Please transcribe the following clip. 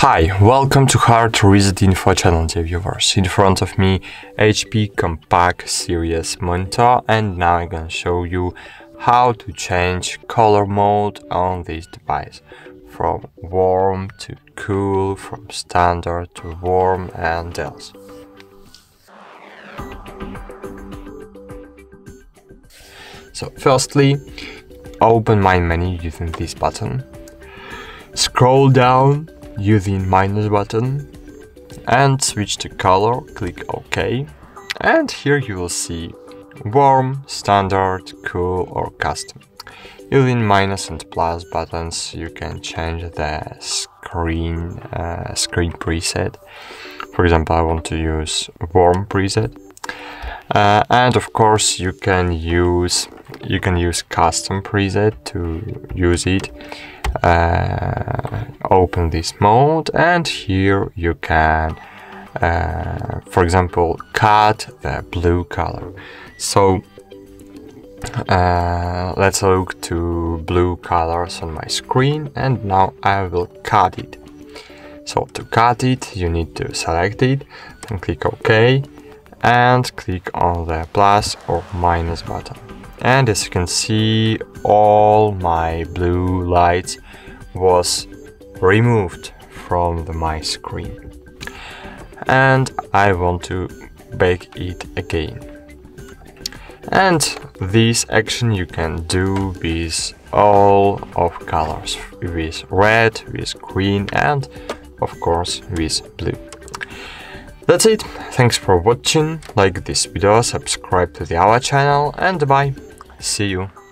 Hi, welcome to Hard Reset Info channel dear viewers. In front of me HP Compaq Series monitor and now I'm gonna show you how to change color mode on this device from warm to cool, from standard to warm and else. So firstly, open my menu using this button. Scroll down using minus button and switch to color, click OK. And here you will see warm, standard, cool or custom. Using minus and plus buttons you can change the screen, uh, screen preset. For example, I want to use warm preset. Uh, and of course you can use you can use custom preset to use it uh, open this mode and here you can uh, for example cut the blue color. So uh, let's look to blue colors on my screen and now I will cut it. So to cut it you need to select it and click OK and click on the plus or minus button. And as you can see all my blue lights was removed from the my screen. And I want to bake it again. And this action you can do with all of colors with red with green and of course with blue. That's it. Thanks for watching. Like this video subscribe to the our channel and bye. See you